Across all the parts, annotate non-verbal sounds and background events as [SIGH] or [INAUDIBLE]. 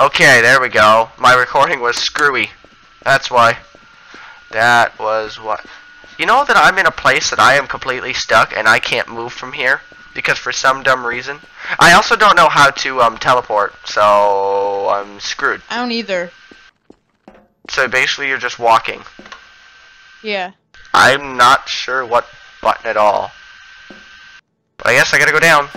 Okay, there we go. My recording was screwy. That's why. That was what. You know that I'm in a place that I am completely stuck and I can't move from here because for some dumb reason. I also don't know how to um teleport, so I'm screwed. I don't either. So basically, you're just walking. Yeah. I'm not sure what button at all. But I guess I gotta go down.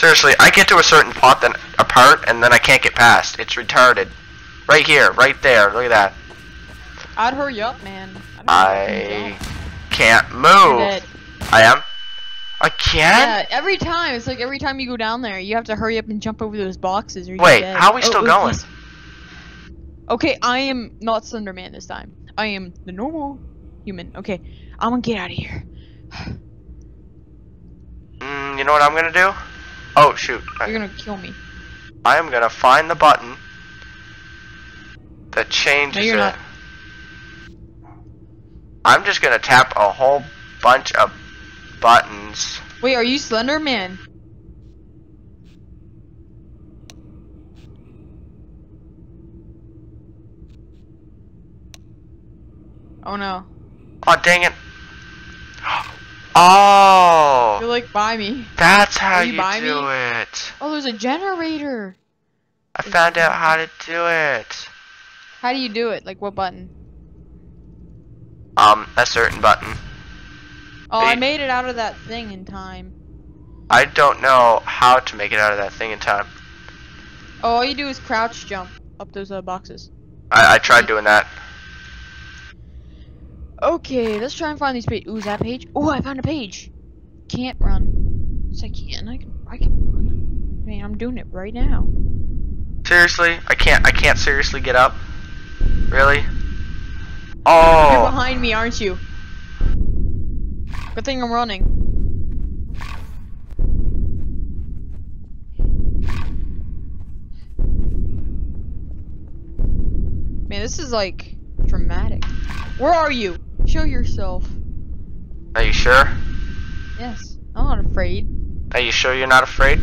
Seriously, I get to a certain part then a part and then I can't get past. It's retarded. Right here, right there. Look at that. I'd hurry up, man. I can't move. I am. I can't. Yeah, every time. It's like every time you go down there, you have to hurry up and jump over those boxes or you're Wait, how are we Oh, still oh, going? please. Okay, I am not Slenderman this time. I am the normal human. Okay, I'm gonna get out of here. [SIGHS] Mm, you know what I'm gonna do? Oh shoot! You're gonna kill me. I am gonna find the button that changes No, you're it. not. I'm just gonna tap a whole bunch of buttons. Wait, are you Slenderman? Oh no. Oh dang it! [GASPS] Oh, You're like by me. that's how you you, do me? it. Oh, there's a generator. I found out how to do it. How do you do it? Like what button? Um, a certain button. Oh, I made it out of that thing in time. I don't know how to make it out of that thing in time. Oh, all you do is crouch jump up those uh, boxes. I, I tried doing that. Okay, let's try and find these page. Ooh, is that page? Oh, I found a page. Can't run. Yes, I can. I can. I can run. I mean, I'm doing it right now. Seriously, I can't. I can't seriously get up. Really? Oh. You're behind me, aren't you? Good thing I'm running. Man, this is like dramatic. Where are you? Show yourself. are you sure? Yes, I'm not afraid. Are you sure you're not afraid?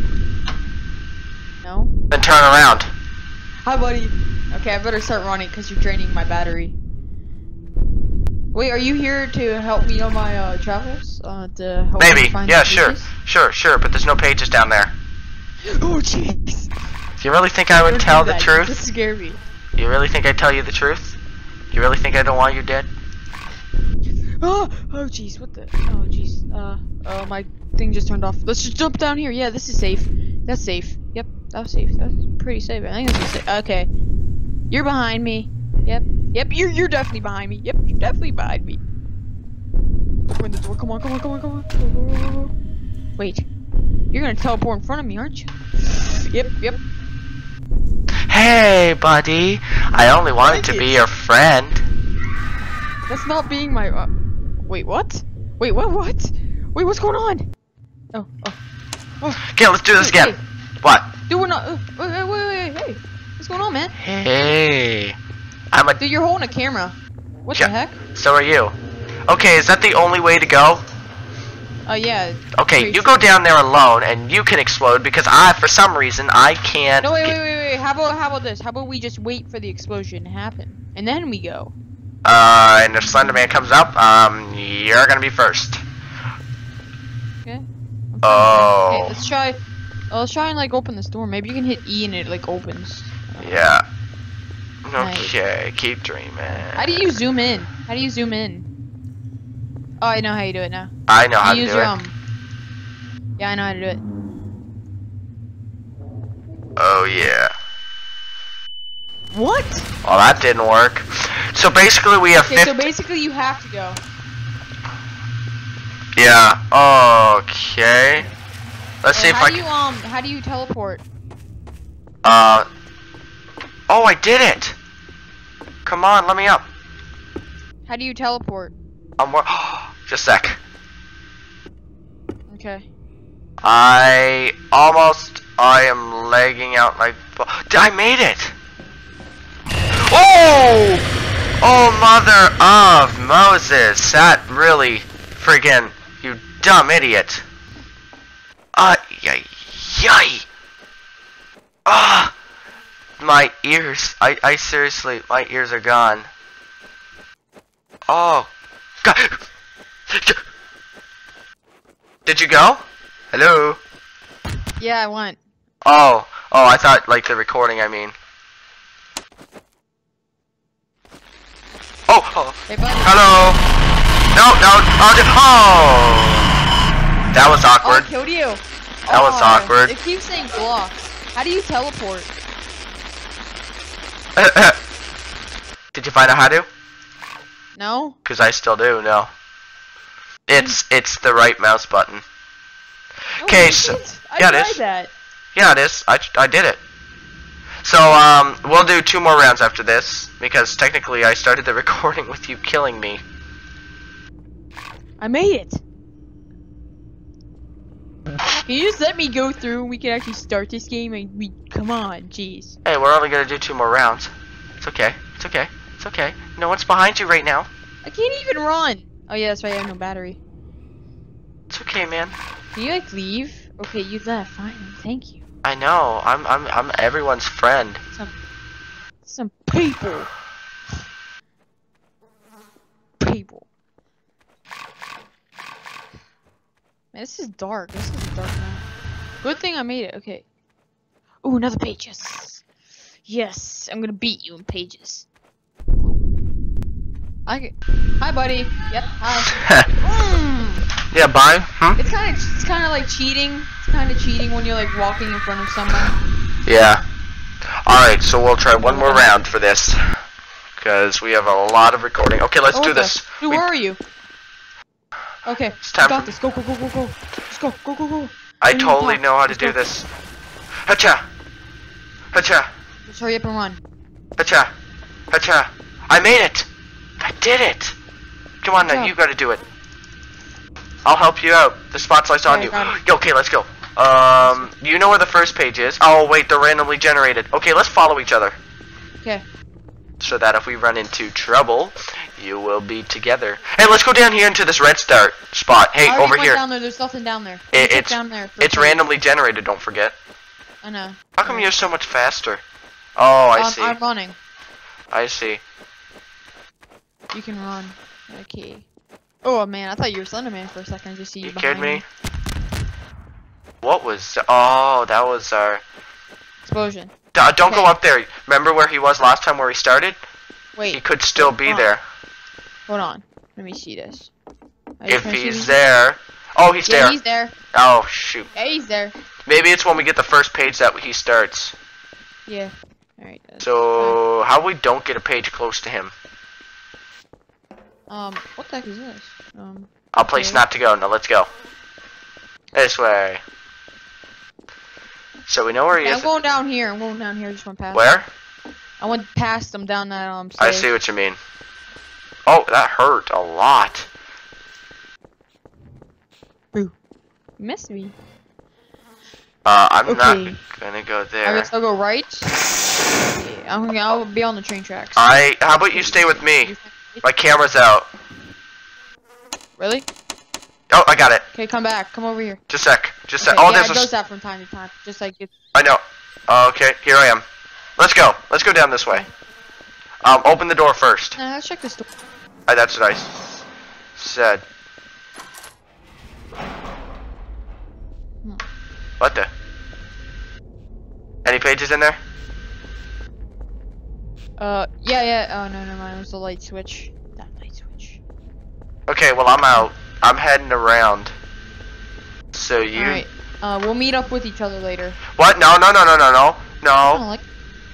No. Then turn around. Hi, buddy. Okay, I better start running because you're draining my battery. Wait, are you here to help me on my uh, travels? Uh, to help me Maybe. find Yeah, sure. pages? Sure, sure. But there's no pages down there. Oh, jeez. Do you really think I would tell the truth? This scare me. You really think I'd tell you the truth? You really think I don't want you dead? Oh, oh, jeez. What the? Oh, jeez. Uh, oh, my thing just turned off. Let's just jump down here. Yeah, this is safe. That's safe. Yep, that was safe. That's pretty safe. I think it's safe. Okay. You're behind me. Yep. Yep. You're you're definitely behind me. Yep. You're definitely behind me. Open the door. Come on. Come on. Come on. Come on. Go, go, go, go, go. Wait. You're gonna teleport in front of me, aren't you? Yep. Yep. Hey, buddy. I only wanted to be your friend. That's not being my. Uh, wait. What? Wait. What? What? Wait. What's going on? Oh. Oh. oh. Okay, let's do this Hey, again. What? Dude, we're not. Uh, wait, wait, wait, wait, hey. What's going on, man? Hey. I'm a. Dude, you're holding a camera. What Yeah. the heck? So are you. Okay, is that the only way to go? Oh, yeah. Okay, you go down there alone, and you can explode because I, for some reason, I can't. No, wait, wait, wait, wait. How about, how about this? How about we just wait for the explosion to happen, and then we go? Uh, and if Slenderman comes up, um, you're gonna be first. Okay. I'm fine with that. Oh. Okay, let's try. let's try and like open this door. Maybe you can hit E and it like opens. Yeah. Nice. Okay, keep dreaming. How do you zoom in? How do you zoom in? Oh, I know how you do it now. I know how to use do your it. um. Yeah, I know how to do it. Oh yeah. What? Well, that didn't work. So basically, we have Okay, so basically you have to go. yeah. Okay. Let's see And if how I do you um? How do you teleport? Uh. Oh, I did it. Come on, let me up. How do you teleport? I'm. wor- [GASPS] Just a sec. Okay. I almost. I am lagging out like. fu- I made it. Oh! Oh, mother of Moses! That really, friggin', you dumb idiot. Uh, yeah, Yay! Ah! My ears. I, I seriously, my ears are gone. Oh. God. Did you go? Hello? Yeah, I went. Oh. Oh, I thought like the recording, I mean. Oh, oh. Hey, hello. No, no, oh, oh. That was Oh, I awkward. killed you. That was Oh, awkward. It keeps saying blocks. How do you teleport? [LAUGHS] Did you find out how to? No? Cause I still do. No. It's it's the right mouse button. No, 'Kay, it so- yeah, it is. that. Yeah, it is. I I did it. So um, we'll do two more rounds after this because technically I started the [LAUGHS] recording with you killing me. I made it. Can you just let me go through and we can actually start this game and we come on, jeez. Hey, we're only gonna do two more rounds. It's okay. It's okay. It's okay. No one's behind you right now. I can't even run. Oh yeah, that's right, I have no battery. It's okay, man. Can you like leave? Okay, you left. Fine, thank you. I know. I'm I'm I'm everyone's friend. Some some people. People. Man, this is dark. This is dark now. Good thing I made it. Okay. Ooh, another page. Yes. Yes, I'm gonna beat you in pages. I. Hi, buddy. Yep. Hi. [LAUGHS] Mm. yeah, bye. Hmm? It's kind of it's kind of like cheating. Kind of cheating when you're like walking in front of someone. Yeah. Alright, so we'll try one more round for this. Because we have a lot of recording. Okay, let's Oh, do okay. this. Who We- are you? Okay, It's time got for- this. Go, go, go, go, go. Let's go, go, go, go. I totally know how to Let's do go. this. Hacha! Hacha! Just hurry up and run. Hacha! Hacha! I made it! I did it! Come on now, you gotta do it. I'll help you out. The spotlight's on Okay, you. okay, let's go. Um, you know where the first page is. Oh, wait, they're randomly generated. Okay, let's follow each other. Okay. So that if we run into trouble, you will be together. Hey, let's go down here into this red start spot. Hey, I over went here. down there. There's nothing down there. It- it's down there. it's randomly generated. Don't forget. I know. How come you're so much faster? Oh, I um, see. I'm running. I see. You can run. Okay. Oh man, I thought you were Slenderman for a second. I just see you. You behind kidding me? What was? Oh, that was our. Explosion. D- uh, don't go up there. Remember where he was last time where he started? Wait. He could still be on. there. hold on. Let me see this. If trying to see he's there. Oh, he's Yeah, there. he's there. Oh, shoot. Yeah, he's there. Maybe it's when we get the first page that he starts. Yeah. Alright. So, how we don't get a page close to him? Um, what the heck is this? Um, I'll play Okay. Snap to go. Now let's go. This way. So we know where he is. I'm going down here. I'm going down here. I just went past. Where? I went past them down that um. I see what you mean. Oh, that hurt a lot. You missed me. Uh, I'm Okay. not gonna go there. I guess I'll go right. Okay, I'm gonna. I'll be on the train tracks. I. How about you stay with me? My camera's out. Really? Oh, I got it. Okay, come back. Come over here. Just a sec. Just Okay, sec. Oh, yeah, there's it a. does s- that from time to time. Just like it. I know. Okay, here I am. Let's go. Let's go down this way. Um, open the door first. Nah, let's check this door. Uh, that's what I said. Hmm. What the? Any pages in there? Uh, yeah, yeah. Oh no, no, mine was the light switch. That light switch. Okay, well I'm out. I'm heading around. So you. All right. Uh, we'll meet up with each other later. What? No, no, no, no, no, no, no, like.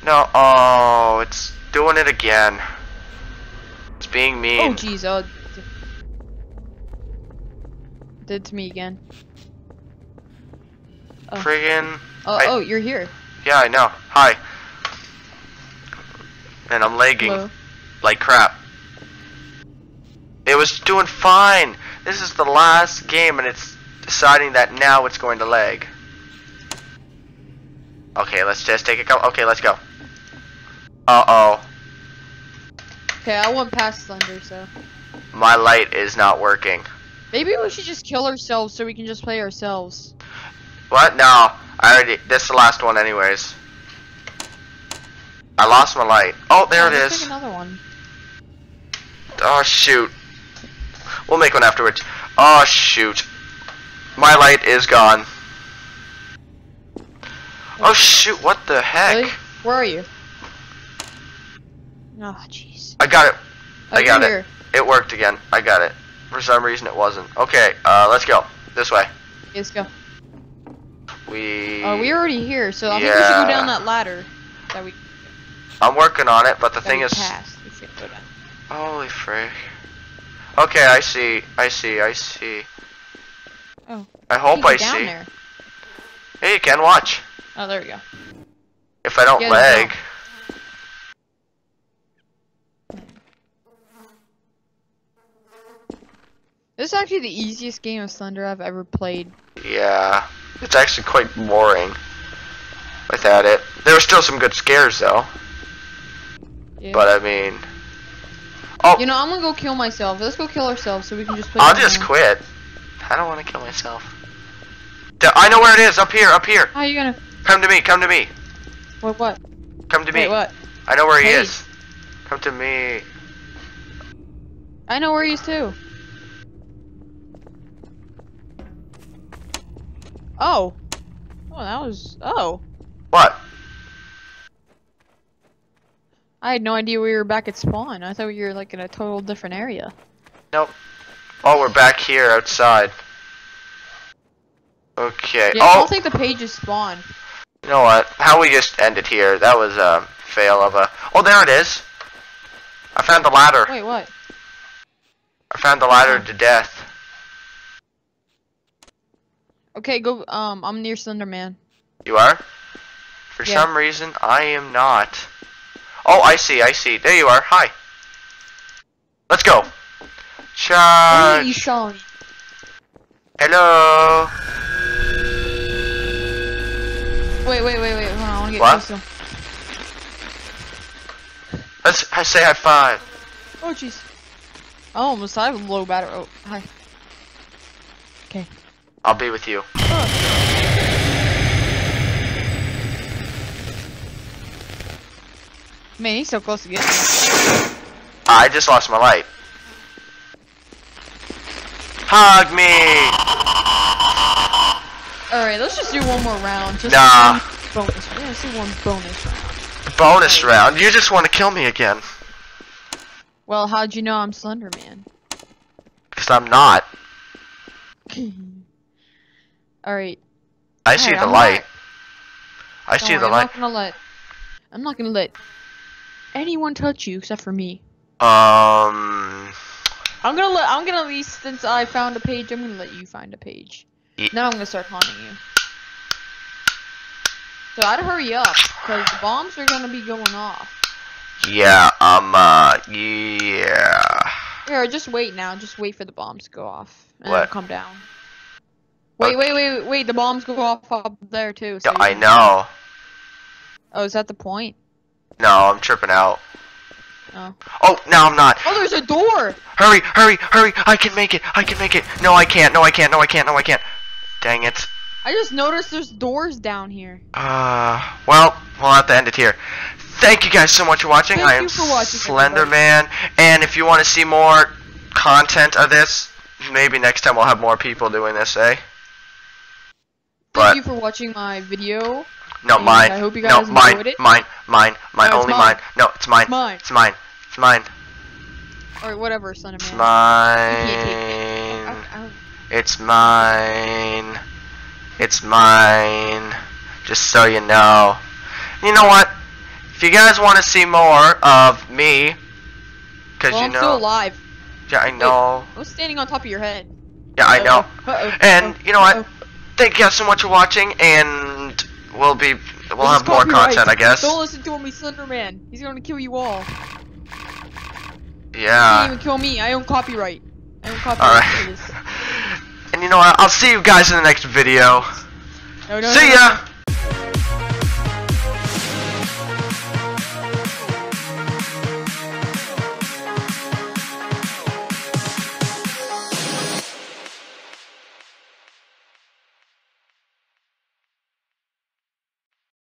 no. Oh, it's doing it again. It's being mean. Oh jeez. Oh. Did to me again. oh. Friggin'. Oh, I- oh, you're here. Yeah, I know. Hi. And I'm lagging Hello. like crap. It was doing fine. This is the last game, and it's deciding that now it's going to lag. Okay, let's just take a couple. Okay, let's go. Uh oh, Okay, I went past Thunder, so my light is not working. maybe we should just kill ourselves so we can just play ourselves. What? No, I already. This is the last one, anyways. I lost my light. Oh, there Oh, it is. another one. Oh shoot. We'll make one afterwards. Oh shoot. My light is gone. Oh shoot, what the heck? Really? Where are you? Oh, jeez. I got it. I got it. here. It worked again. I got it. For some reason it wasn't. Okay, uh, let's go. This way. Let's go. We... Oh, we're already here, so I think we should go down that ladder that we, I'm working on it, but the that thing is... passed. We should. Holy frick. Okay, I see. I see. I see. Oh. I hope I see. There. Hey, you can watch. Oh, there we go. If I don't Yeah, lag. no. This is actually the easiest game of Slender I've ever played. Yeah. It's actually quite boring. Without it. There were still some good scares, though. Yeah. But, I mean... Oh, you know, I'm gonna go kill myself. Let's go kill ourselves so we can just play. I'll just game. quit. I don't want to kill myself. I know where it is. Up here. Up here. How are you gonna? Come to me. Come to me. What? What? Come to me. What? I know where he is. Come to me. I know where he is too. Oh. Oh, that was. Oh. What? I had no idea we were back at spawn. I thought we were like in a total different area. Nope. Oh, we're back here outside. Okay. Yeah, I oh, don't think the pages spawn. you know what? How we just ended here? That was a fail of a. Oh, there it is. I found the ladder. Wait, what? I found the ladder to death. Okay, go. Um, I'm near Slender Man. You are? For Yeah. some reason, I am not. Oh, I see, I see. There you are. Hi. Let's go. Oh, Charge. you saw. Hello. Wait, wait, wait, wait. Hold on, I wanna get What? close to him. Let's I say high five. Oh, jeez. I almost I have low battery. Oh, hi. Okay. I'll be with you. Man, he's so close to getting me. I just lost my light. Hug me. Alright, let's just do one more round. Just Nah. one bonus. Yeah, let's do one bonus round. Bonus round. You just want to kill me again. Well, how'd you know I'm Slender Man? Because I'm not. [LAUGHS] Alright. I see Alright, the I'm light. not- I don't see worry, the I'm light. not gonna let. I'm not gonna let anyone touch you except for me. Um. I'm gonna let. I'm gonna at least since I found a page. I'm gonna let you find a page. Now I'm gonna start haunting you. So I'd hurry up because the bombs are gonna be going off. Yeah. Um. Uh. Yeah. Here, just wait now. Just wait for the bombs to go off and What? come down. Wait, wait, wait, wait, wait. The bombs go off up there too. So Yeah, I know. Oh, is that the point? No, I'm tripping out. Oh. Oh, no, I'm not. Oh, there's a door. Hurry, hurry, hurry! I can make it. I can make it. No, I can't. No, I can't. No, I can't. No, I can't. Dang it. I just noticed there's doors down here. Uh, well, we'll have to end it here. Thank you guys so much for watching. Thank I am you for watching, Slender Man, and if you want to see more content of this, maybe next time we'll have more people doing this, eh? Thank But- you for watching my video. No, mine. I hope you no, guys mine, enjoyed it. mine, mine, mine, No, only mine. mine. No, it's mine. Mine. It's mine. It's mine. Or whatever, Slender It's Man. It's mine. It's mine. It's mine. Just so you know. You know what? If you guys want to see more of me, because Well, you I'm know, still alive. yeah, I know, I was standing on top of your head. yeah, I know. Uh-oh. And you know what? Thank you guys so much for watching, and we'll be, we'll This have more content, I guess. Don't listen to him, he's Slender Man. He's gonna kill you all. Yeah. He can't even kill me. I own copyright. I own copyright All right. [LAUGHS] and you know what? I'll see you guys in the next video. No, no, see no, ya.